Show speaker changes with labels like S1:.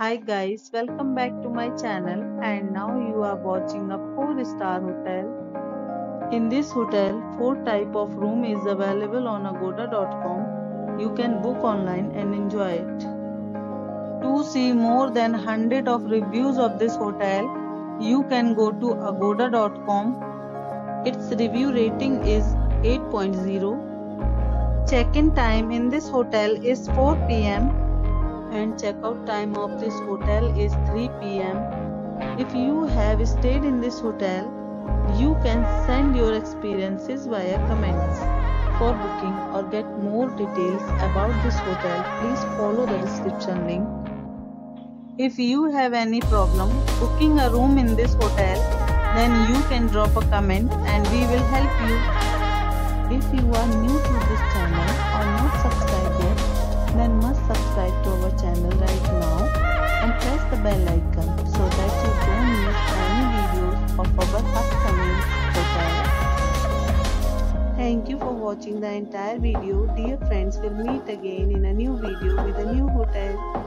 S1: Hi guys, welcome back to my channel and now you are watching a 4 star hotel. In this hotel, 4 type of room is available on agoda.com. You can book online and enjoy it. To see more than 100 of reviews of this hotel, you can go to agoda.com. Its review rating is 8.0. Check-in time in this hotel is 4 pm checkout time of this hotel is 3 pm. If you have stayed in this hotel, you can send your experiences via comments. For booking or get more details about this hotel, please follow the description link. If you have any problem booking a room in this hotel, then you can drop a comment and we will help you. If you are new to this channel or our channel right now and press the bell icon so that you don't miss any videos of our upcoming hotel. Thank you for watching the entire video. Dear friends, we'll meet again in a new video with a new hotel.